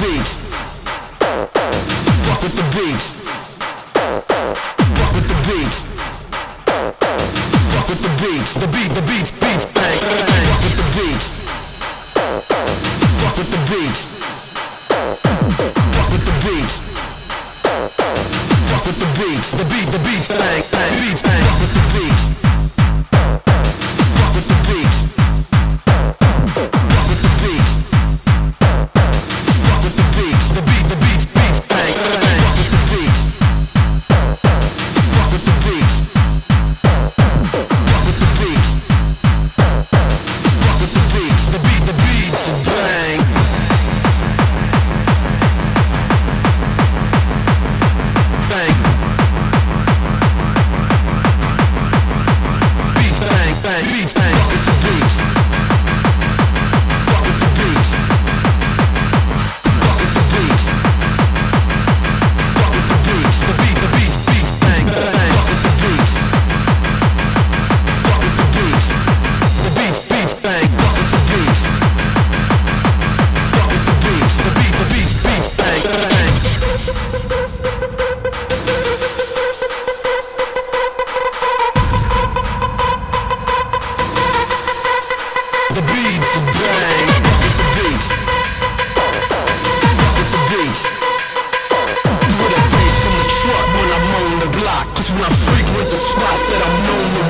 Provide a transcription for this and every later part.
beats. Fuck with the beats. Fuck with the beats. Fuck with the beats. The beat, the beats, beats, bang, bang. Fuck with the beats. Fuck with the beats. the spots that I'm known to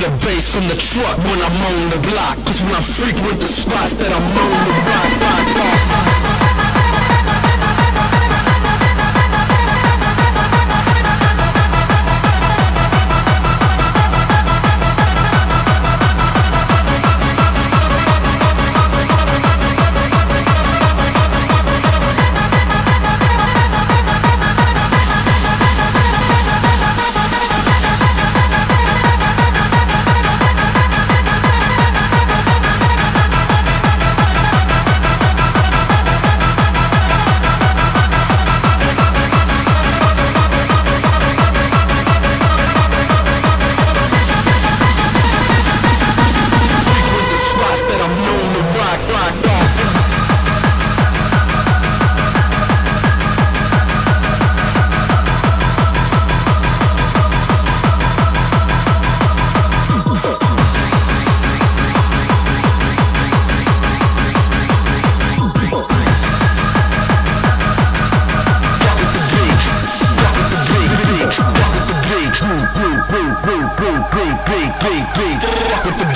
hear the bass from the truck when I'm on the block Cause when I frequent the spots that I'm on the block. big, big. Fuck with the